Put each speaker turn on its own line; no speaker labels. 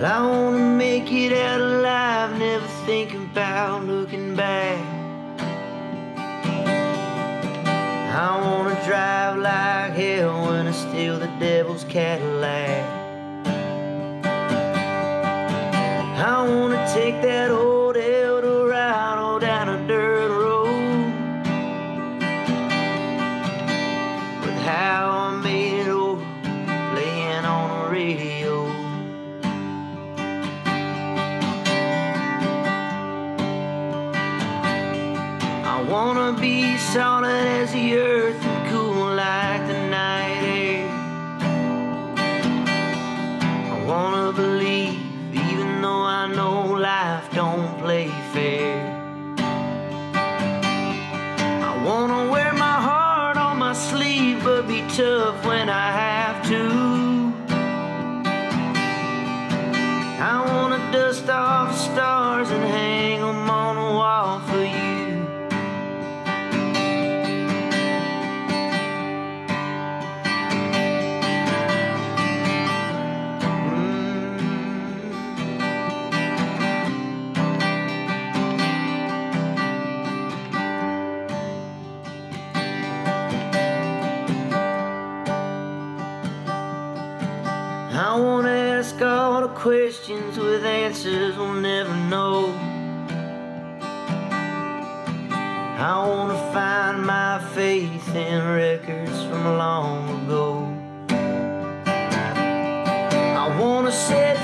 Well, I wanna make it out alive, never thinking about looking back. I wanna drive like hell when I steal the devil's Cadillac. I wanna take that old Eldorado down a dirt I wanna be solid as the earth and cool like the night air. I wanna believe, even though I know life don't play fair. I wanna wear my heart on my sleeve, but be tough when I have to. I wanna dust off stars and I wanna ask all the questions with answers we'll never know. I wanna find my faith in records from long ago. I wanna say